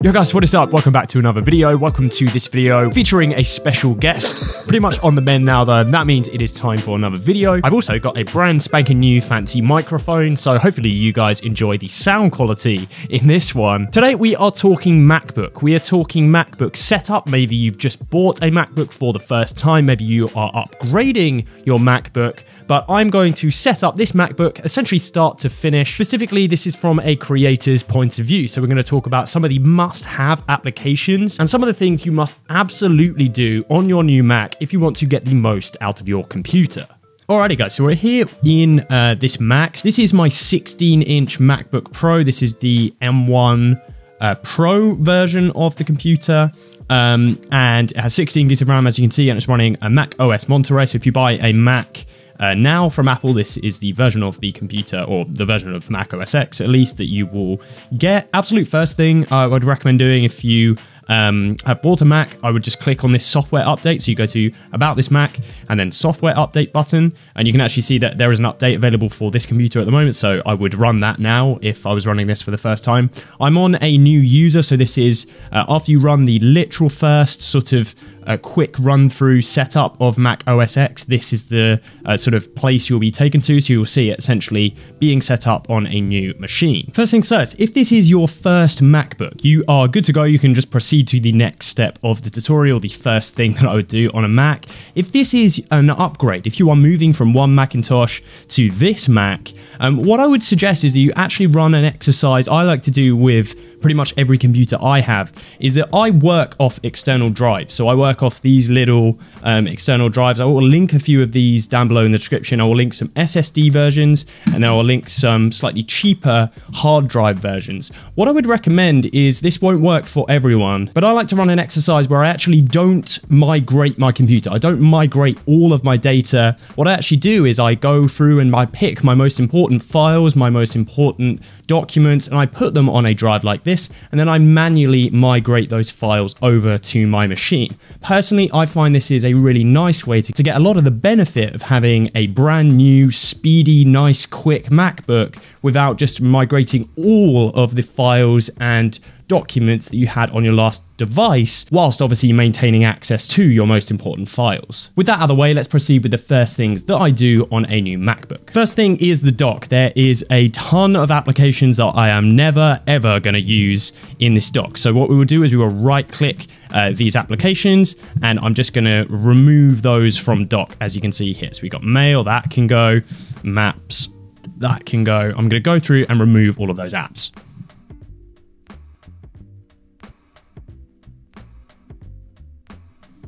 Yo guys, what is up? Welcome back to another video. Welcome to this video featuring a special guest. Pretty much on the men now though, that means it is time for another video. I've also got a brand spanking new fancy microphone, so hopefully you guys enjoy the sound quality in this one. Today we are talking MacBook. We are talking MacBook setup. Maybe you've just bought a MacBook for the first time. Maybe you are upgrading your MacBook but I'm going to set up this MacBook essentially start to finish. Specifically, this is from a creator's point of view. So we're going to talk about some of the must-have applications and some of the things you must absolutely do on your new Mac if you want to get the most out of your computer. Alrighty guys, so we're here in uh, this Mac. This is my 16-inch MacBook Pro. This is the M1 uh, Pro version of the computer. Um, and it has 16 gigs of RAM as you can see and it's running a Mac OS Monterey. So if you buy a Mac uh, now from Apple, this is the version of the computer, or the version of Mac OS X at least, that you will get. Absolute first thing I would recommend doing if you um, have bought a Mac, I would just click on this software update. So you go to About This Mac and then Software Update button, and you can actually see that there is an update available for this computer at the moment. So I would run that now if I was running this for the first time. I'm on a new user, so this is uh, after you run the literal first sort of a quick run through setup of Mac OS X, this is the uh, sort of place you'll be taken to. So you'll see it essentially being set up on a new machine. First things first, if this is your first MacBook, you are good to go. You can just proceed to the next step of the tutorial, the first thing that I would do on a Mac. If this is an upgrade, if you are moving from one Macintosh to this Mac, um, what I would suggest is that you actually run an exercise I like to do with pretty much every computer I have is that I work off external drives. So I work off these little um, external drives. I will link a few of these down below in the description. I will link some SSD versions and then I will link some slightly cheaper hard drive versions. What I would recommend is this won't work for everyone, but I like to run an exercise where I actually don't migrate my computer. I don't migrate all of my data. What I actually do is I go through and I pick my most important files, my most important documents, and I put them on a drive like this, and then I manually migrate those files over to my machine. Personally, I find this is a really nice way to, to get a lot of the benefit of having a brand new, speedy, nice, quick MacBook without just migrating all of the files and documents that you had on your last device, whilst obviously maintaining access to your most important files. With that out of the way, let's proceed with the first things that I do on a new MacBook. First thing is the dock. There is a ton of applications that I am never ever going to use in this dock. So what we will do is we will right click uh, these applications and I'm just going to remove those from dock as you can see here. So we got mail, that can go, maps, that can go. I'm going to go through and remove all of those apps.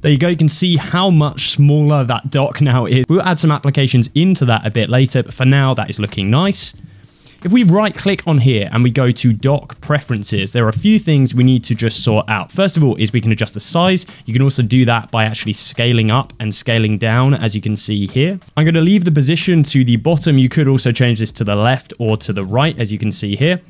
There you go, you can see how much smaller that dock now is. We'll add some applications into that a bit later, but for now that is looking nice. If we right click on here and we go to dock preferences, there are a few things we need to just sort out. First of all is we can adjust the size. You can also do that by actually scaling up and scaling down as you can see here. I'm going to leave the position to the bottom. You could also change this to the left or to the right as you can see here.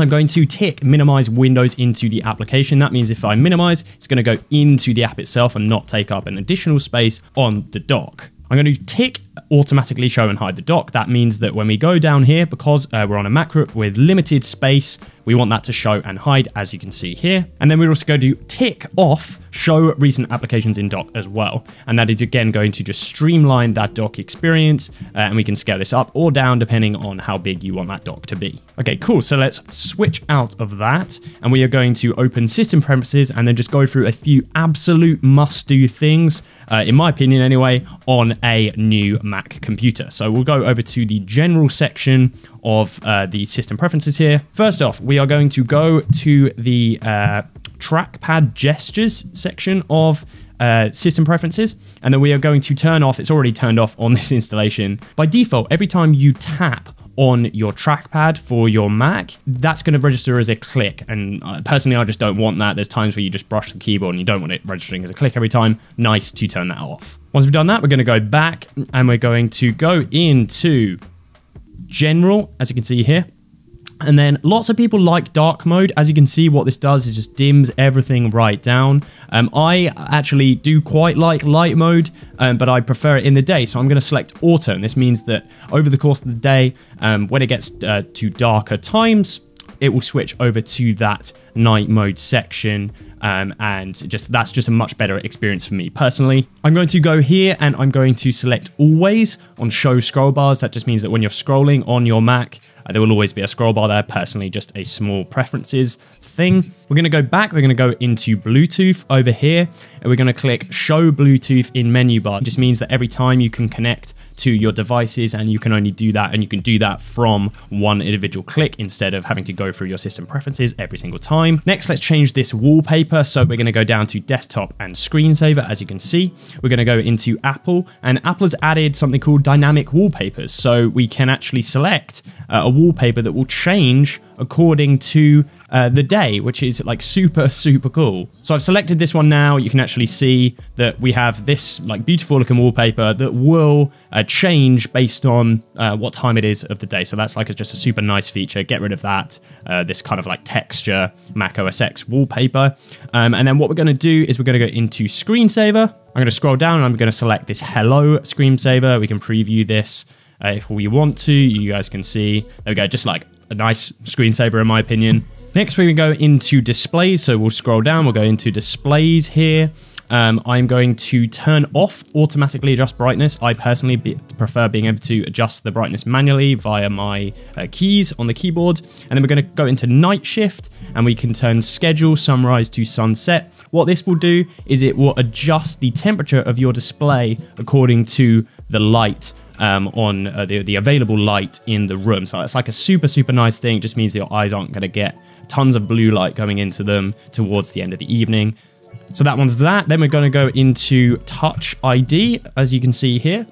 I'm going to tick minimize windows into the application. That means if I minimize, it's going to go into the app itself and not take up an additional space on the dock. I'm going to tick automatically show and hide the dock. That means that when we go down here, because uh, we're on a MacBook with limited space, we want that to show and hide as you can see here. And then we're also going to tick off show recent applications in dock as well. And that is again going to just streamline that dock experience uh, and we can scale this up or down depending on how big you want that dock to be. Okay, cool. So let's switch out of that and we are going to open system preferences and then just go through a few absolute must do things, uh, in my opinion anyway, on a new Mac computer. So we'll go over to the general section of uh, the system preferences here. First off, we are going to go to the uh, trackpad gestures section of uh, system preferences, and then we are going to turn off, it's already turned off on this installation. By default, every time you tap on your trackpad for your Mac, that's going to register as a click. And uh, personally, I just don't want that. There's times where you just brush the keyboard and you don't want it registering as a click every time. Nice to turn that off. Once we've done that, we're going to go back and we're going to go into general, as you can see here. And then lots of people like dark mode. As you can see, what this does is just dims everything right down. Um, I actually do quite like light mode, um, but I prefer it in the day. So I'm going to select auto. And this means that over the course of the day, um, when it gets uh, to darker times, it will switch over to that night mode section. Um, and just that's just a much better experience for me personally. I'm going to go here and I'm going to select always on show scroll bars. That just means that when you're scrolling on your Mac, uh, there will always be a scroll bar there. Personally, just a small preferences thing. We're going to go back. We're going to go into Bluetooth over here and we're going to click show Bluetooth in menu bar. It just means that every time you can connect to your devices and you can only do that and you can do that from one individual click instead of having to go through your system preferences every single time. Next, let's change this wallpaper. So we're going to go down to desktop and screensaver. As you can see, we're going to go into Apple and Apple has added something called dynamic wallpapers. So we can actually select uh, a wallpaper that will change according to uh, the day, which is like super, super cool. So I've selected this one now. You can actually see that we have this like beautiful looking wallpaper that will uh, change based on uh, what time it is of the day. So that's like a, just a super nice feature. Get rid of that, uh, this kind of like texture Mac OS X wallpaper. Um, and then what we're going to do is we're going to go into screensaver. I'm going to scroll down and I'm going to select this hello screensaver. We can preview this uh, if we want to. You guys can see. There we go. Just like a nice screensaver in my opinion. Next, going to go into displays. So we'll scroll down, we'll go into displays here. Um, I'm going to turn off automatically adjust brightness. I personally be, prefer being able to adjust the brightness manually via my uh, keys on the keyboard. And then we're going to go into night shift and we can turn schedule sunrise to sunset. What this will do is it will adjust the temperature of your display according to the light um, on uh, the, the available light in the room. So it's like a super, super nice thing. It just means that your eyes aren't going to get tons of blue light coming into them towards the end of the evening. So that one's that. Then we're going to go into Touch ID, as you can see here.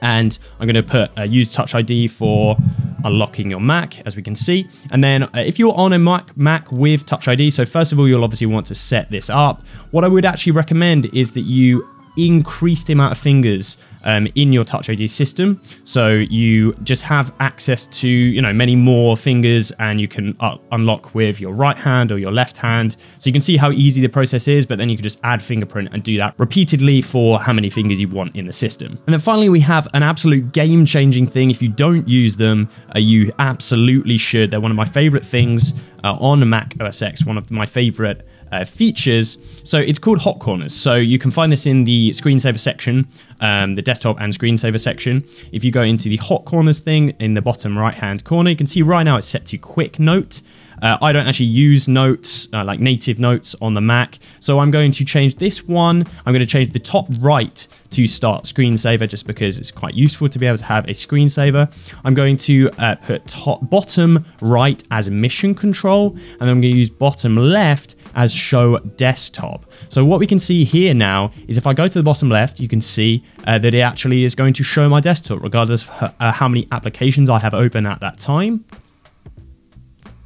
And I'm going to put uh, use Touch ID for unlocking your Mac, as we can see. And then uh, if you're on a Mac, Mac with Touch ID, so first of all, you'll obviously want to set this up. What I would actually recommend is that you increase the amount of fingers um, in your Touch ID system. So you just have access to you know many more fingers, and you can uh, unlock with your right hand or your left hand. So you can see how easy the process is. But then you can just add fingerprint and do that repeatedly for how many fingers you want in the system. And then finally, we have an absolute game-changing thing. If you don't use them, uh, you absolutely should. They're one of my favorite things uh, on Mac OS X. One of my favorite uh, features. So it's called Hot Corners. So you can find this in the screensaver section, um, the desktop and screensaver section. If you go into the Hot Corners thing in the bottom right hand corner, you can see right now it's set to Quick Note. Uh, I don't actually use notes, uh, like native notes on the Mac. So I'm going to change this one. I'm going to change the top right to start screensaver just because it's quite useful to be able to have a screensaver. I'm going to uh, put top bottom right as mission control, and I'm going to use bottom left as show desktop. So what we can see here now is if I go to the bottom left, you can see uh, that it actually is going to show my desktop regardless of uh, how many applications I have open at that time.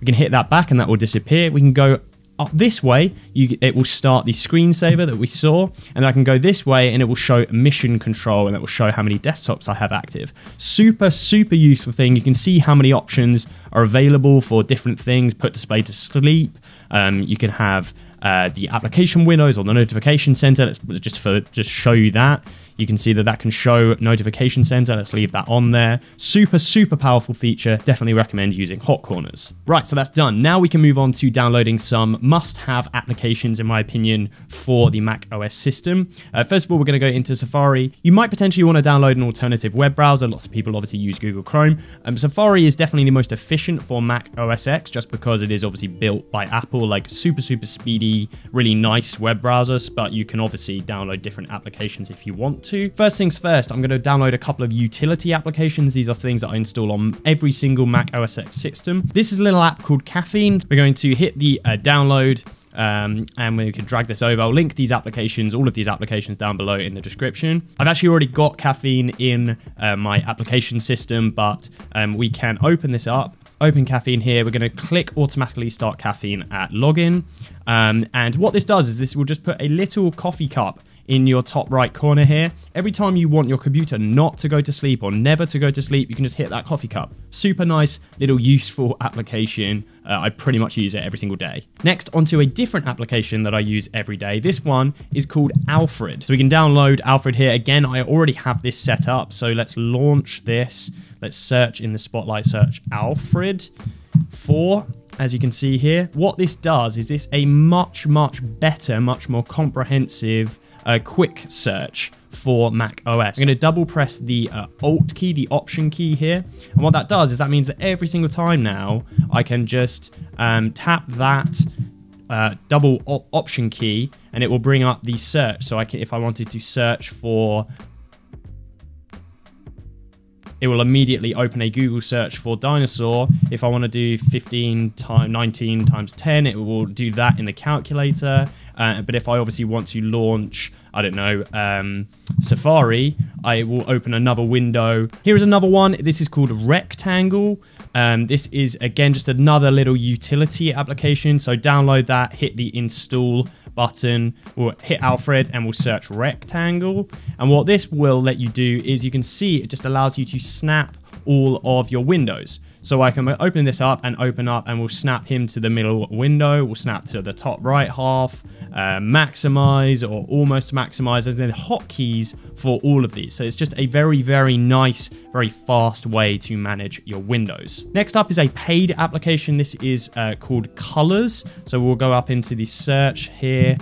We can hit that back and that will disappear. We can go up this way, you, it will start the screensaver that we saw, and I can go this way and it will show mission control and it will show how many desktops I have active. Super, super useful thing. You can see how many options are available for different things. Put display to sleep. Um, you can have uh, the application windows or the notification center. Let's just for just show you that. You can see that that can show notification center. Let's leave that on there. Super, super powerful feature. Definitely recommend using hot corners. Right, so that's done. Now we can move on to downloading some must-have applications, in my opinion, for the Mac OS system. Uh, first of all, we're going to go into Safari. You might potentially want to download an alternative web browser. Lots of people obviously use Google Chrome. Um, Safari is definitely the most efficient for Mac OS X, just because it is obviously built by Apple, like super, super speedy, really nice web browsers, but you can obviously download different applications if you want to. First things first, I'm going to download a couple of utility applications. These are things that I install on every single Mac OS X system. This is a little app called Caffeine. We're going to hit the uh, download um, and we can drag this over. I'll link these applications, all of these applications down below in the description. I've actually already got Caffeine in uh, my application system, but um, we can open this up open caffeine here. We're going to click automatically start caffeine at login. Um, and what this does is this will just put a little coffee cup in your top right corner here. Every time you want your computer not to go to sleep or never to go to sleep, you can just hit that coffee cup. Super nice little useful application. Uh, I pretty much use it every single day. Next, onto a different application that I use every day. This one is called Alfred. So we can download Alfred here. Again, I already have this set up. So let's launch this. Let's search in the Spotlight search Alfred for as you can see here. What this does is this a much, much better, much more comprehensive uh, quick search for Mac OS. I'm going to double press the uh, Alt key, the Option key here. And what that does is that means that every single time now I can just um, tap that uh, double op Option key and it will bring up the search. So I can, if I wanted to search for it will immediately open a Google search for dinosaur. If I want to do 15 times 19 times 10, it will do that in the calculator. Uh, but if I obviously want to launch, I don't know, um, Safari, I will open another window. Here is another one. This is called Rectangle. Um, this is, again, just another little utility application. So download that, hit the install button, we'll hit Alfred and we'll search rectangle. And what this will let you do is you can see it just allows you to snap all of your windows. So I can open this up and open up and we'll snap him to the middle window, we'll snap to the top right half, uh, maximize or almost maximize, and then hotkeys for all of these. So it's just a very, very nice, very fast way to manage your windows. Next up is a paid application. This is uh, called Colors. So we'll go up into the search here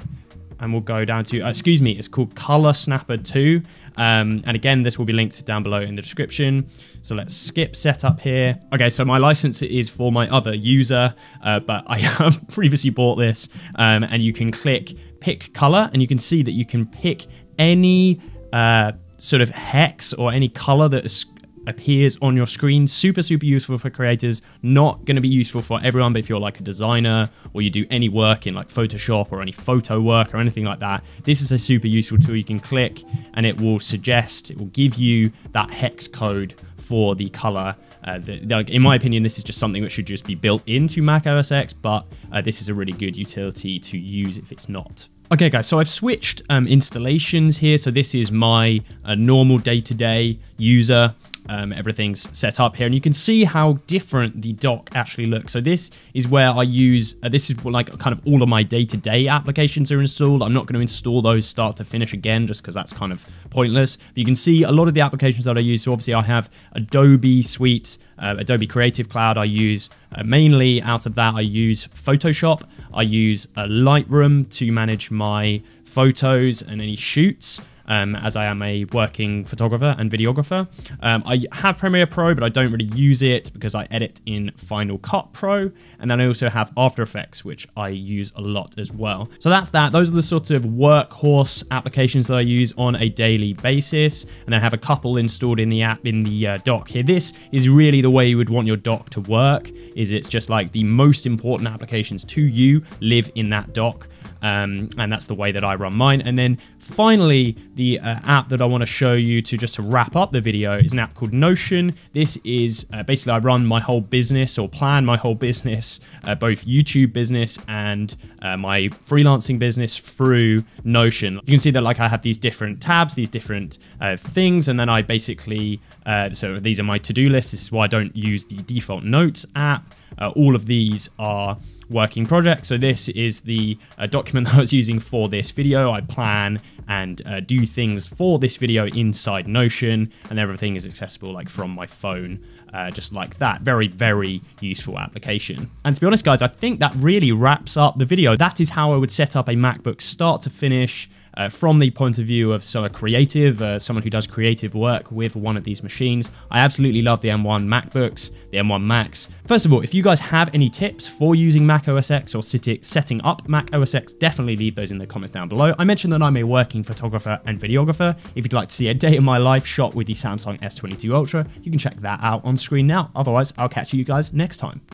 and we'll go down to, uh, excuse me, it's called Color Snapper 2. Um, and again, this will be linked down below in the description. So let's skip setup here. Okay, so my license is for my other user, uh, but I have previously bought this um, and you can click pick color and you can see that you can pick any uh, sort of hex or any color that is appears on your screen. Super, super useful for creators. Not going to be useful for everyone, but if you're like a designer or you do any work in like Photoshop or any photo work or anything like that, this is a super useful tool. You can click and it will suggest, it will give you that hex code for the color. Uh, the, like, in my opinion, this is just something that should just be built into Mac OS X, but uh, this is a really good utility to use if it's not. Okay guys, so I've switched um, installations here. So this is my uh, normal day-to-day -day user um, everything's set up here. And you can see how different the dock actually looks. So this is where I use uh, this is like kind of all of my day-to-day -day applications are installed. I'm not going to install those start to finish again just because that's kind of pointless. But you can see a lot of the applications that I use. So obviously I have Adobe Suite uh, Adobe Creative Cloud I use uh, mainly out of that I use Photoshop. I use uh, Lightroom to manage my photos and any shoots um, as I am a working photographer and videographer. Um, I have Premiere Pro, but I don't really use it because I edit in Final Cut Pro. And then I also have After Effects, which I use a lot as well. So that's that. Those are the sort of workhorse applications that I use on a daily basis. And I have a couple installed in the app in the uh, dock here. This is really the way you would want your dock to work, is it's just like the most important applications to you live in that dock. Um, and that's the way that I run mine. And then finally, the uh, app that I want to show you to just to wrap up the video is an app called Notion. This is uh, basically I run my whole business or plan my whole business, uh, both YouTube business and uh, my freelancing business through Notion. You can see that like I have these different tabs, these different uh, things, and then I basically, uh, so these are my to-do lists. This is why I don't use the default notes app. all of these are working project. So this is the uh, document that I was using for this video. I plan and uh, do things for this video inside Notion and everything is accessible like from my phone. Uh, just like that. Very, very useful application. And to be honest, guys, I think that really wraps up the video. That is how I would set up a MacBook start to finish uh, from the point of view of someone creative, uh, someone who does creative work with one of these machines. I absolutely love the M1 MacBooks, the M1 Macs. First of all, if you guys have any tips for using Mac OS X or setting up Mac OS X, definitely leave those in the comments down below. I mentioned that I'm a working photographer and videographer. If you'd like to see a day in my life shot with the Samsung S22 Ultra, you can check that out on screen now. Otherwise, I'll catch you guys next time.